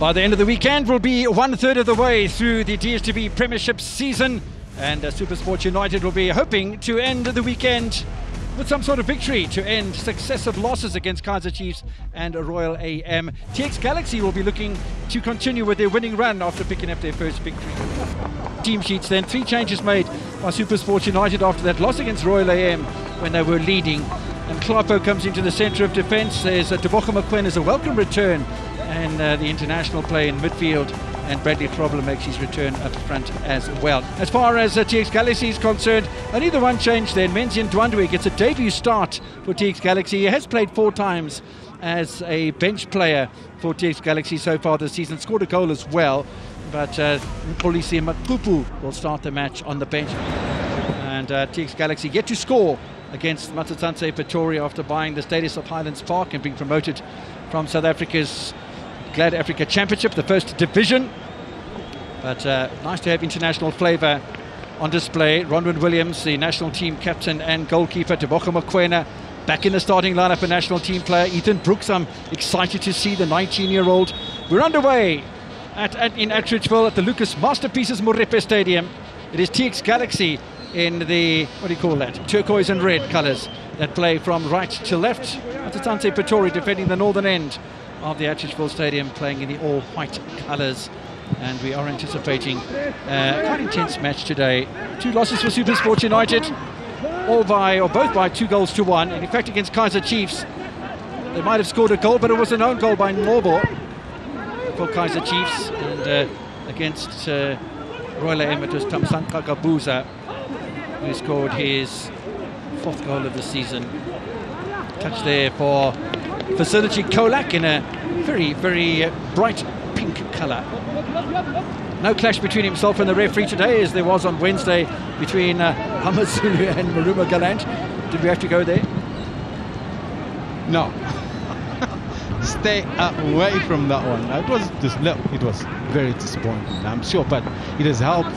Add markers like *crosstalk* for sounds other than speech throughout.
By the end of the weekend, we'll be one third of the way through the DSTV Premiership season, and uh, Supersport United will be hoping to end the weekend with some sort of victory to end successive losses against Kaizer Chiefs and Royal AM. TS Galaxy will be looking to continue with their winning run after picking up their first victory. Team sheets then, three changes made by Supersport United after that loss against Royal AM when they were leading. And Nhlapo comes into the centre of defence. There's uh, Tebogo Mokoena as a welcome return and uh, the international play in midfield and Bradley Grobler makes his return up front as well. As far as uh, TS Galaxy is concerned, only the one change then. Menzian Dwandwe gets a debut start for TS Galaxy. He has played four times as a bench player for TS Galaxy so far this season, scored a goal as well. But uh, Polisi Makupu will start the match on the bench. And uh, TS Galaxy yet to score against Matsatsantsa Pretoria after buying the status of Highlands Park and being promoted from South Africa's Glad Africa Championship, the first division. But uh, nice to have international flavour on display. Ronwen Williams, the national team captain and goalkeeper, Tebogo Mokoena, back in the starting lineup, a national team player. Ethan Brooks, I'm excited to see the 19-year-old. We're underway at, at, in Atteridgeville at the Lucas Masterpieces Moripe Stadium. It is TS Galaxy in the, what do you call that, turquoise and red colours that play from right to left. Matsatsantsa Pretoria defending the northern end of the Atteridgeville Stadium playing in the all-white colours. And we are anticipating uh, quite intense match today. Two losses for Supersport United, all by, or both by two goals to one. And in fact, against Kaizer Chiefs, they might have scored a goal, but it was an own goal by Morbo for Kaizer Chiefs. And uh, against uh, Royal AM, it Gabuza who scored his fourth goal of the season. Touch there for Vasilije Kolak in a very, very bright pink colour. No clash between himself and the referee today, as there was on Wednesday between uh, *laughs* Amazulu and Marumo Galant. Did we have to go there? No. *laughs* Stay away from that one. It was just, it was very disappointing, I'm sure, but it has helped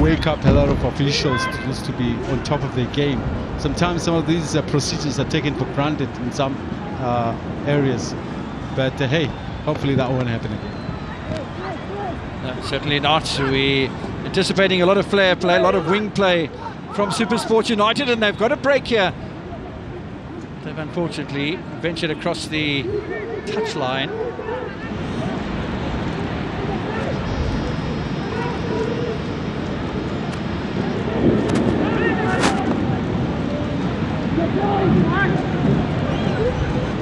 wake up a lot of officials to, just to be on top of their game. Sometimes some of these uh, procedures are taken for granted in some uh, areas. But uh, hey, hopefully that won't happen again. No, certainly not. We anticipating a lot of flair play, a lot of wing play from Supersport United, and they've got a break here. They've unfortunately ventured across the touchline.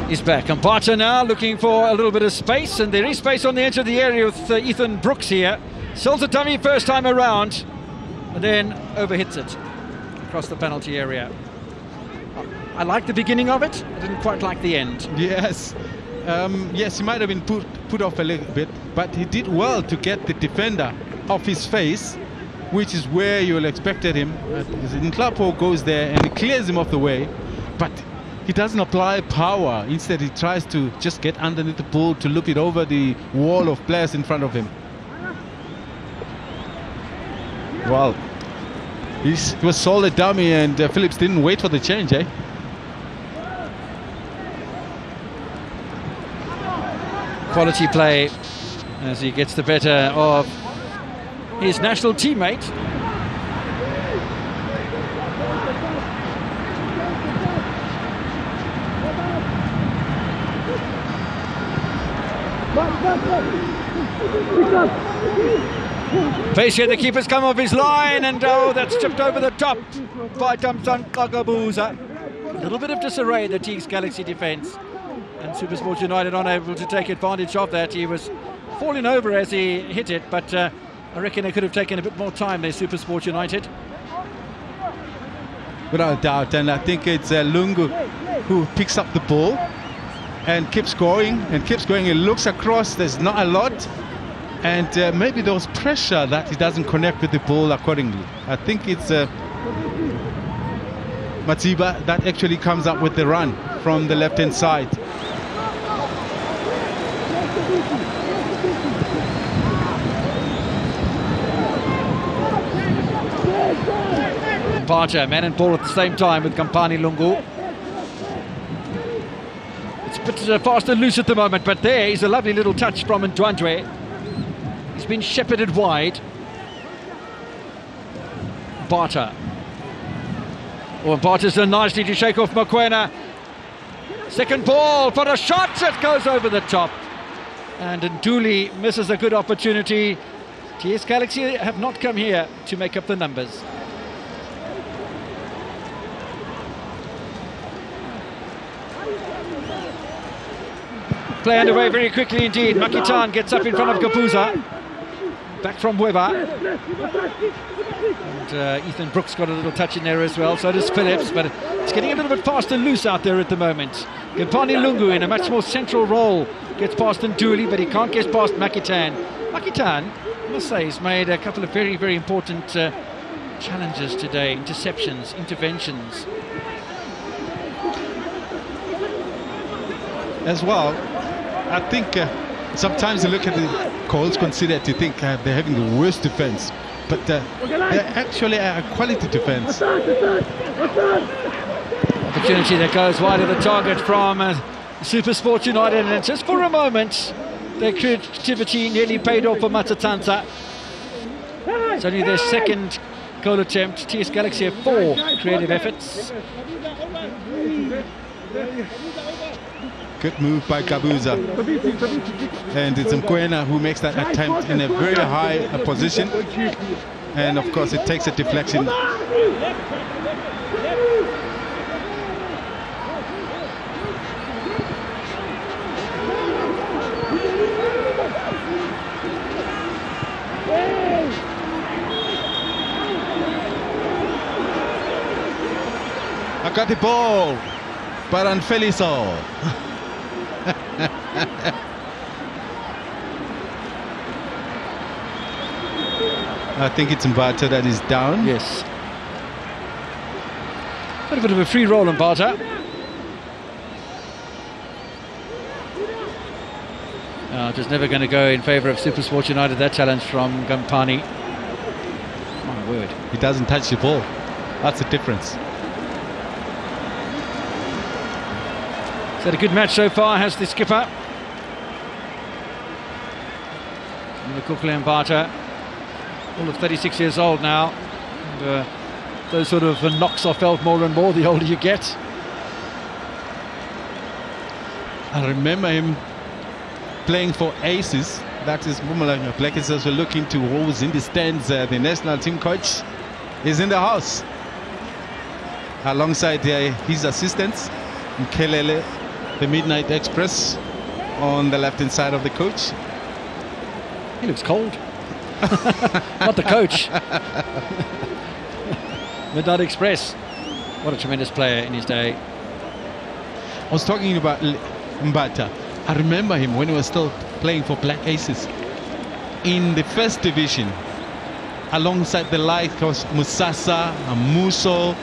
He's back. And Barter now looking for a little bit of space, and there is space on the edge of the area with uh, Ethan Brooks here. Sells a dummy first time around, and then overhits it across the penalty area. I like the beginning of it. I didn't quite like the end. *laughs* Yes. Um, yes, he might have been put, put off a little bit, but he did well to get the defender off his face, which is where you'll expected him. Uh, Nhlapo goes there and clears him off the way, but he doesn't apply power. Instead, he tries to just get underneath the ball to loop it over the wall of players in front of him. Well, he's, he was solid dummy, and uh, Phillips didn't wait for the change, eh? Quality play as he gets the better of his national teammate. Here, the keeper's come off his line, and oh, that's chipped over the top by Thamsanqa Gabuza. A little bit of disarray in the TS Galaxy defence, and Supersport United unable to take advantage of that. He was falling over as he hit it, but uh, I reckon it could have taken a bit more time there, Supersport United. Without doubt, and I think it's uh, Lungu who picks up the ball and keeps going and keeps going. He looks across, there's not a lot. And uh, maybe there was pressure that he doesn't connect with the ball accordingly. I think it's uh, Matiba that actually comes up with the run from the left-hand side. Parcher, man and ball at the same time with Gamphani Lungu. Uh, fast and loose at the moment, but there is a lovely little touch from Ndwandwe. He's been shepherded wide. Barter. Oh, Barter's done nicely to shake off Mokoena. Second ball for a shot, it goes over the top. And Nduli misses a good opportunity. TS Galaxy have not come here to make up the numbers. Play underway very quickly indeed. Makitan gets up in front of Gabuza. Back from Weber. And uh, Ethan Brooks got a little touch in there as well. So does Phillips, but it's getting a little bit fast and loose out there at the moment. Gamphani Lungu in a much more central role gets past Nduli, but he can't get past Makitan. Makitan, I must say, has made a couple of very, very important uh, challenges today, interceptions, interventions. As well, I think uh, sometimes you look at the calls considered, you think uh, they're having the worst defense, but uh, they're actually a quality defense. Opportunity that goes wide of the target from uh, Super Sport United, and just for a moment, their creativity nearly paid off for Matatanta. It's only their second goal attempt. TS Galaxy have four creative efforts. Good move by Gabuza. And it's Mokoena who makes that attempt in a very high uh, position. And of course, it takes a deflection. I got the ball, but Anfeliso. *laughs* I think it's Mbata that is down. Yes. A bit of a free roll on Barta. Uh, just never going to go in favour of Super Sport United. That challenge from Gamphani. My word. He doesn't touch the ball. That's the difference. He's had a good match so far, has the skipper. Mbata, all of 36 years old now. And, uh, those sort of uh, knocks are felt more and more the older you get. I remember him playing for Aces. That is Mpumalanga Black Aces were looking to who's in the stands. Uh, the national team coach is in the house alongside uh, his assistants, Mkhalele, the Midnight Express, on the left hand side of the coach. He looks cold. *laughs* Not the coach. *laughs* Midnight Express. What a tremendous player in his day. I was talking about Mbata. I remember him when he was still playing for Black Aces in the first division, alongside the likes of Musasa and Muso.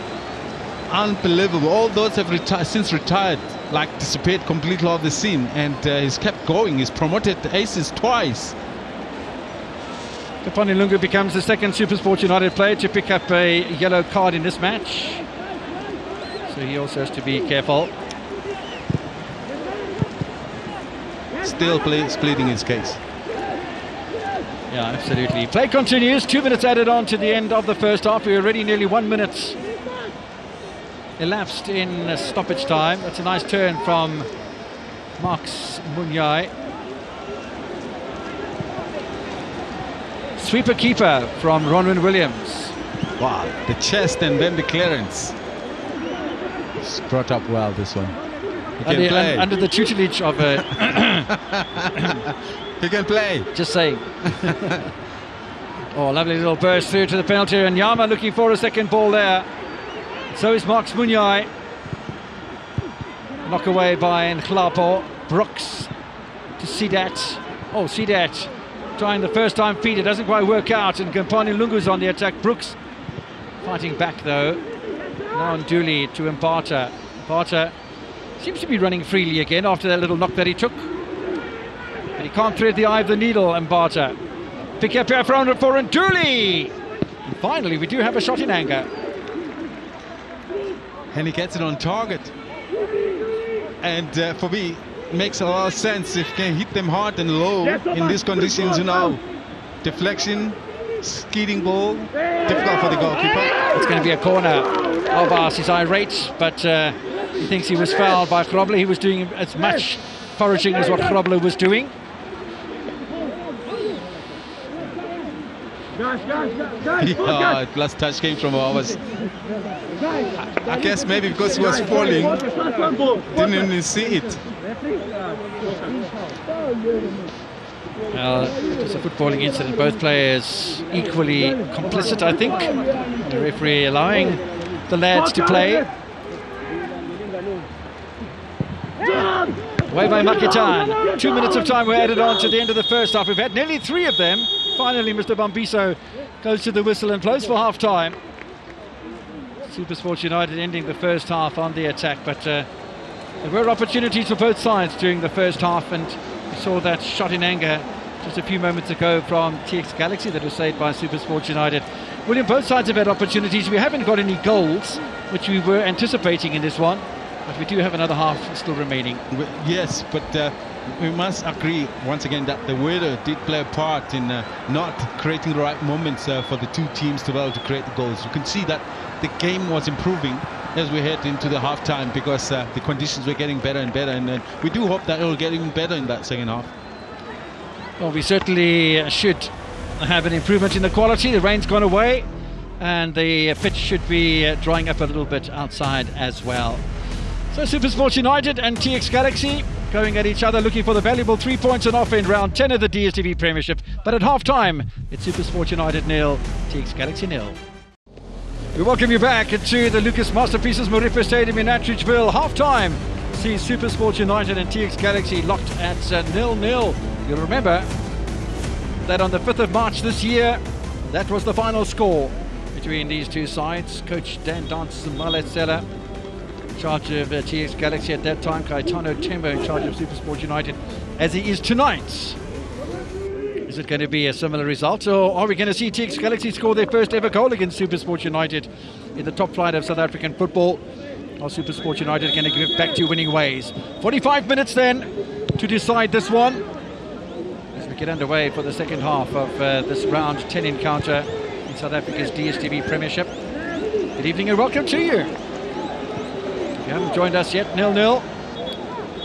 Unbelievable. All those have retired since retired, like disappeared completely off the scene, and uh, he's kept going. He's promoted the Aces twice. Gamphani Lungu becomes the second Supersport United player to pick up a yellow card in this match. So he also has to be careful. Still pleading his case. Yeah, absolutely. Play continues. Two minutes added on to the end of the first half. We're already nearly one minute elapsed in stoppage time. That's a nice turn from Max Munyai. Sweeper keeper from Ronwen Williams. Wow, the chest and then the clearance. It's brought up well, this one. Under, play. under the tutelage of a. *coughs* he can play. Just saying. *laughs* oh, lovely little burst through to the penalty, and Yama looking for a second ball there. So is Marks Munyai. Knock away by Nhlapo. Brooks to Sidat. Oh, Sidat trying the first time feed. It doesn't quite work out, and Gamphani Lungu's on the attack. Brooks fighting back though. Now on Nduli to Mbata. Mbata seems to be running freely again after that little knock that he took. But he can't thread the eye of the needle, Mbata. Pick up here for for Nduli. And finally, we do have a shot in anger. And he gets it on target. And uh, for me, makes a lot of sense if you can hit them hard and low in these conditions, you know. Deflection, skidding ball, difficult for the goalkeeper. It's going to be a corner. Albas is irate, but uh, he thinks he was fouled by Grobler. He was doing as much foraging as what Grobler was doing. Yeah, last touch came from Albas. I guess maybe because he was falling, didn't even see it. Well, it's a footballing incident. Both players equally complicit, I think. The referee allowing the lads to play. Away by Makitan. Two minutes of time were added on to the end of the first half. We've had nearly three of them. Finally, Mr. Bambiso goes to the whistle and blows for half time. Supersports United ending the first half on the attack, but uh, there were opportunities for both sides during the first half, and we saw that shot in anger just a few moments ago from TS Galaxy that was saved by Supersports United. William, both sides have had opportunities. We haven't got any goals, which we were anticipating in this one, but we do have another half still remaining. Yes, but uh, we must agree once again that the weather did play a part in uh, not creating the right moments uh, for the two teams to be able to create the goals. You can see that the game was improving as we head into the half time because uh, the conditions were getting better and better and uh, we do hope that it will get even better in that second half. Well, we certainly should have an improvement in the quality. The rain's gone away and the pitch should be uh, drying up a little bit outside as well. So Supersports United and TS Galaxy going at each other looking for the valuable three points and off in round 10 of the DSTV Premiership. But at half time, it's Supersports United nil, TS Galaxy nil. We welcome you back to the Lucas Masterpieces Moripe Stadium in Atteridgeville. Half time sees Supersports United and TS Galaxy locked at uh, nil nil. You'll remember that on the 5th of March this year, that was the final score between these two sides. Coach Dan Dance Malesela in charge of uh, TS Galaxy at that time, Kaitano Tembo in charge of Supersports United, as he is tonight. Is it going to be a similar result, or are we going to see TS Galaxy score their first ever goal against Supersports United in the top flight of South African football? Or Supersports United going to give it back to winning ways? 45 minutes then to decide this one. As we get underway for the second half of uh, this round 10 encounter in South Africa's DSTV Premiership. Good evening and welcome to you. You haven't joined us yet, nil-nil.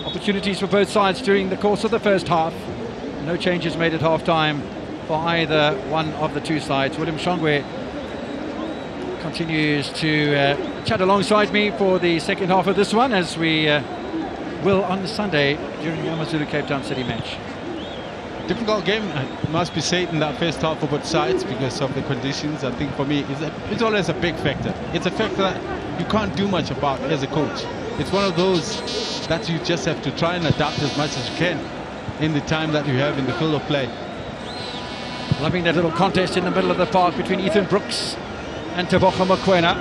Opportunities for both sides during the course of the first half. No changes made at half time for either one of the two sides. William Shongwe continues to uh, chat alongside me for the second half of this one as we uh, will on Sunday during the Amazulu Cape Town City match. Difficult game, it must be said, in that first half for both sides because of the conditions. I think for me, it's, a, it's always a big factor. It's a factor that you can't do much about as a coach. It's one of those that you just have to try and adapt as much as you can in the time that you have in the field of play. Loving that little contest in the middle of the park between Ethan Brooks and Tebogo Mokoena.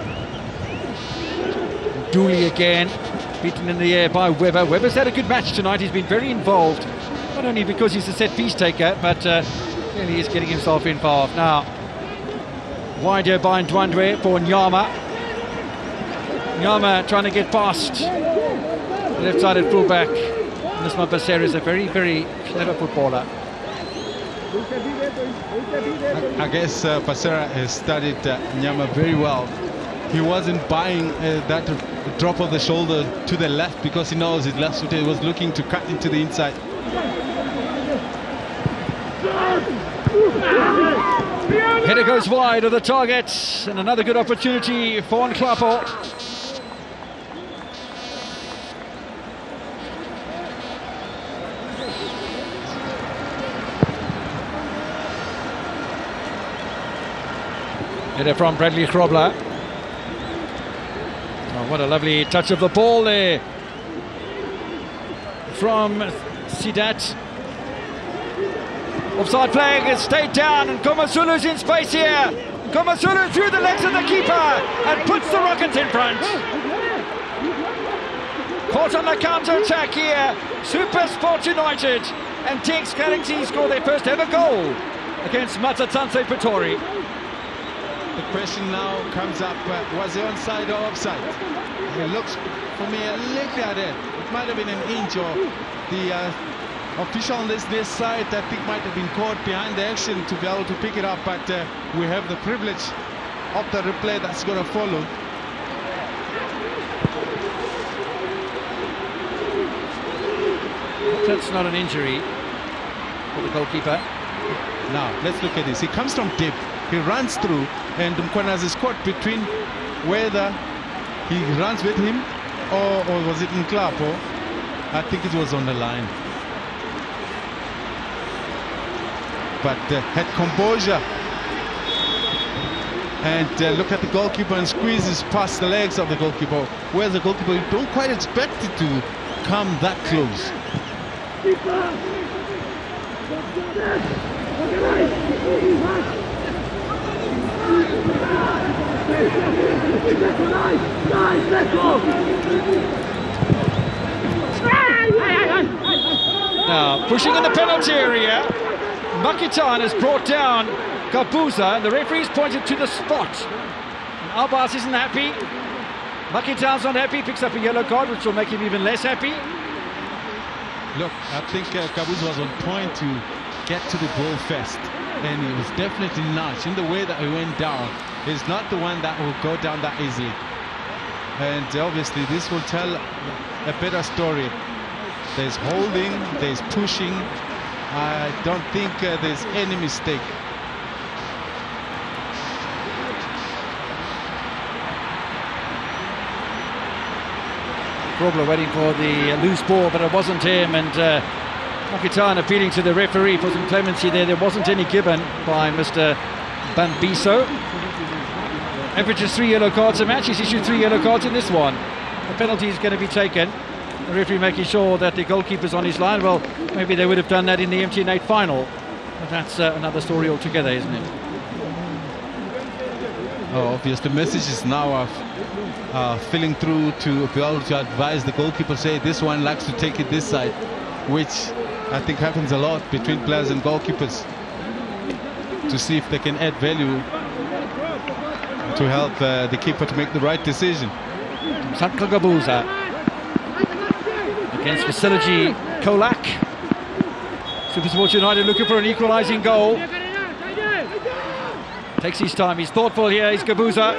Dooley again, beaten in the air by Weber. Weber's had a good match tonight. He's been very involved, not only because he's a set piece taker, but uh, clearly he's getting himself involved. Now, wider by Ndwandwe for Nyama. Nyama trying to get past the left-sided fullback. Nisma Basera is a very, very clever footballer. I, I guess uh, has studied uh, Nyama very well. He wasn't buying uh, that drop of the shoulder to the left because he knows his left footer was looking to cut into the inside. Header goes wide of the target, and another good opportunity for Nhlapo. Header from Bradley Grobler. Oh, what a lovely touch of the ball there from Sidat. Offside flag is stayed down and Komasulu's in space here. Komasulu through the legs of the keeper and puts the Rockets in front. Caught on the counter-attack here. Super Sport United and TS Galaxy score their first ever goal against Matsatsantsa Pretori. The question now comes up, uh, was he onside or offside? It looks for me a little at it. It might have been an inch or the uh, official on this, this side I think might have been caught behind the action to be able to pick it up, but uh, we have the privilege of the replay that's going to follow. That's not an injury for the goalkeeper. Now, let's look at this. He comes from deep. He runs through, and Mkwanaz is caught between whether he runs with him or, or was it in Nhlapo? I think it was on the line. But uh, had composure. And uh, look at the goalkeeper and squeezes past the legs of the goalkeeper. Where's the goalkeeper, you don't quite expect it to come that close. Now, pushing in the penalty area. Makitan has brought down Gabuza, and the referee's pointed to the spot. Albas isn't happy. Makitan's not happy, picks up a yellow card, which will make him even less happy. Look, I think uh, Gabuza was on point to get to the ball first. And it was definitely not. In the way that he went down, he's not the one that will go down that easily. And obviously, this will tell a better story. There's holding, there's pushing. I don't think uh, there's any mistake. Grobler waiting for the loose ball, but it wasn't him. And uh, Makitan appealing to the referee for some clemency there. There wasn't any given by Mr. Bambiso. Averages three yellow cards a match. He's issued three yellow cards in this one. The penalty is going to be taken. The referee making sure that the goalkeeper's on his line. Well, maybe they would have done that in the MTN8 final. But that's uh, another story altogether, isn't it? Oh, obvious. The message is now of uh, filling through to be able to advise the goalkeeper, say this one likes to take it this side, which I think happens a lot between players and goalkeepers to see if they can add value to help uh, the keeper to make the right decision. Sanka Gabuza against Vasilije Kolak. Supersport United looking for an equalising goal. Takes his time, he's thoughtful here, he's Gabuza.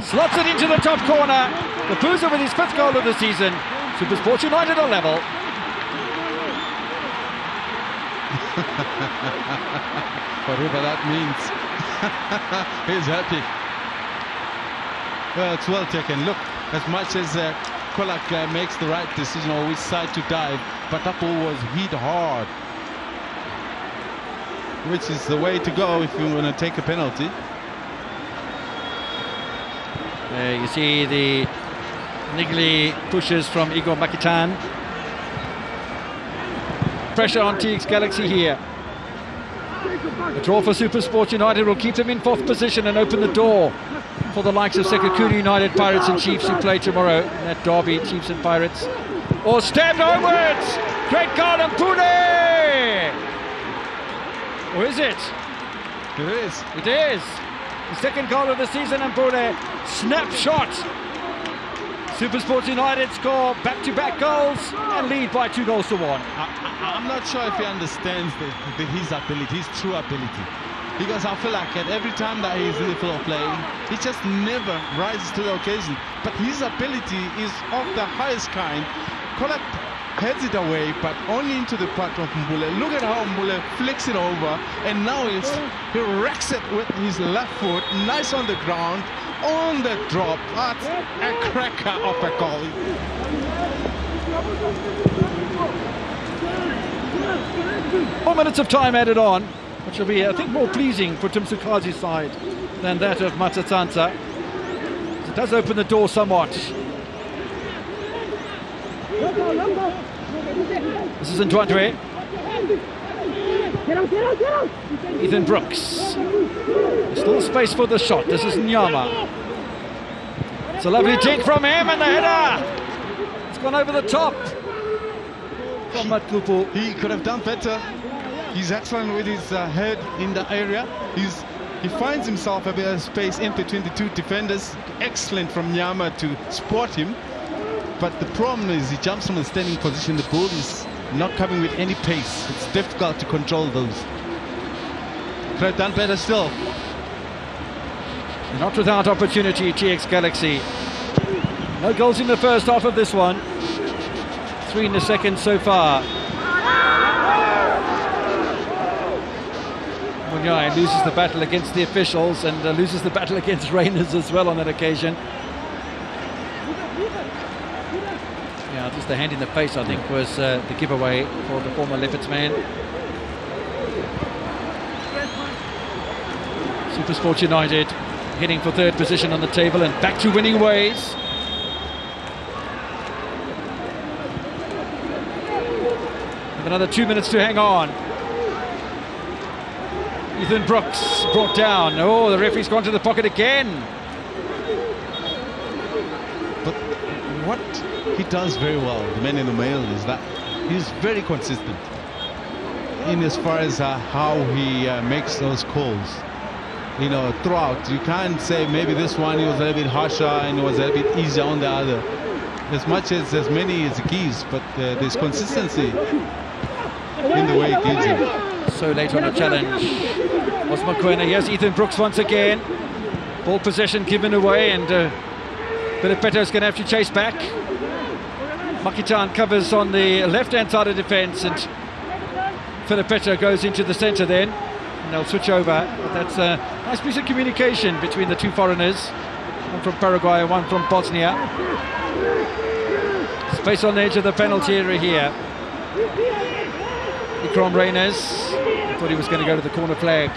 Slots it into the top corner. Gabuza with his fifth goal of the season. Supersport United are level. *laughs* Whatever that means. *laughs* He's happy. Well, it's well taken. Look, as much as uh, Kolak uh, makes the right decision on which side to dive, ball was hit hard. Which is the way to go if you want to take a penalty. There you see the niggly pushes from Igor Makitan. Pressure on TS Galaxy here. A draw for Supersport United will keep them in fourth position and open the door for the likes of Sekhukhune United, Pirates and Chiefs who play tomorrow in that derby, Chiefs and Pirates. Or stabbed onwards! Great goal and Pune! Or is it? It is. It is. The second goal of the season and Pune. Snapshot. Supersport United score back-to-back goals and lead by two goals to one. I, am not sure if he understands the, the, his ability, his true ability. Because I feel like at every time that he's in the field of play, he just never rises to the occasion. But his ability is of the highest kind. Kolak heads it away, but only into the part of Mbule. Look at how Mbule flicks it over, and now he wrecks it with his left foot, nice on the ground, on the drop. That's a cracker of a goal. Four minutes of time added on, which will be, I think, more pleasing for Tim Sukazi's side than that of Matsatsantsa. It does open the door somewhat. This is Ndwandwe. Ethan Brooks. There's Still space for the shot. This is Nyama. It's a lovely dig from him and the header. It's gone over the top from Matlupu. He could have done better. He's excellent with his uh, head in the area. He's He finds himself a bit of space in between the two defenders. Excellent from Nyama to spot him. But the problem is he jumps from a standing position. The ball is not coming with any pace. It's difficult to control those. Could have done better still. Not without opportunity, TS Galaxy. No goals in the first half of this one. Three in the second so far. Munyai loses the battle against the officials and uh, loses the battle against *laughs* Rayners as well on that occasion. Yeah, just the hand in the face, I think, was uh, the giveaway for the former Leopards man. Super Supersport United heading for third position on the table and back to winning ways. Another two minutes to hang on. Ethan Brooks brought down. Oh, the referee's gone to the pocket again. But what he does very well, the man in the mail, is that he's very consistent in as far as uh, how he uh, makes those calls. You know, throughout, you can't say maybe this one he was a little bit harsher and it was a little bit easier on the other. As much as as many as gives, but uh, there's consistency in the way he gives him. So late on the challenge. Was Mokoena. Here's Ethan Brooks once again. Ball possession given away and Filipetto's going to have to chase back. Makitan covers on the left-hand side of defence and Filipetto goes into the centre then. And they'll switch over. But that's a nice piece of communication between the two foreigners. One from Paraguay and one from Bosnia. Space on the edge of the penalty area here. Iqraam Rayners thought he was going to go to the corner flag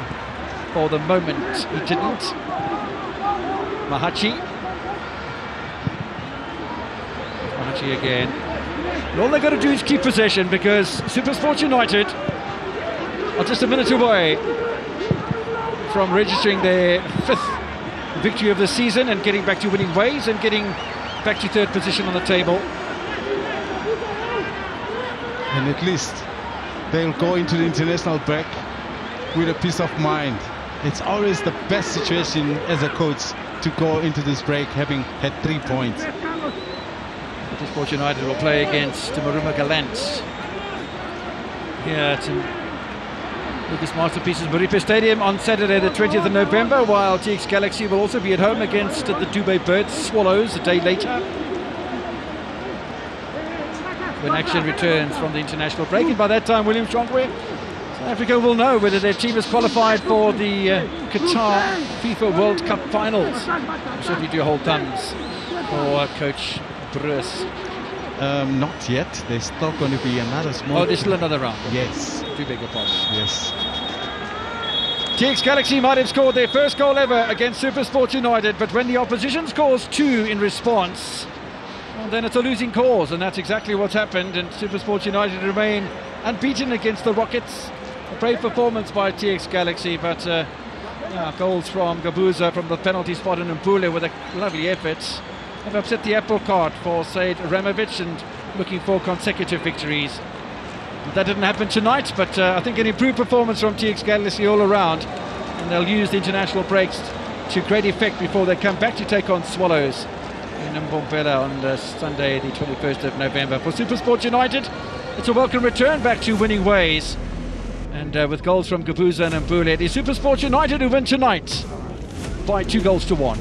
for the moment. He didn't. Mahachi. Mahachi again. All they've got to do is keep possession because Supersport United are just a minute away from registering their fifth victory of the season and getting back to winning ways and getting back to third position on the table. And at least they'll go into the international break with a peace of mind. It's always the best situation as a coach to go into this break having had three points. Sport United will play against Marumo Galant here at Lucas Masterpieces Moripe Stadium on Saturday the 20th of November while TS Galaxy will also be at home against the Dube Birds Swallows a day later when action returns from the international break and by that time William Shongwe South Africa will know whether their team is qualified for the uh, Qatar FIFA World Cup finals. We'll certainly do hold thumbs for uh, Coach Broos. Um, not yet. There's still going to be another small. Oh, there's still another round. Yes. Do beg your pardon. Yes. TS Galaxy might have scored their first goal ever against Supersport United, but when the opposition scores two in response, well, then it's a losing cause, and that's exactly what's happened. And Supersport United remain unbeaten against the Rockets. A brave performance by TS Galaxy, but uh, yeah, goals from Gabuza from the penalty spot in Mbule with a lovely effort have upset the apple cart for Sead Ramovic and looking for consecutive victories. That didn't happen tonight, but uh, I think an improved performance from TS Galaxy all around, and they'll use the international breaks to great effect before they come back to take on Swallows in Mbombela on uh, Sunday, the 21st of November. For Supersport United, it's a welcome return back to winning ways. And uh, with goals from Gabuza and Mbule, it is Supersport United who win tonight by two goals to one.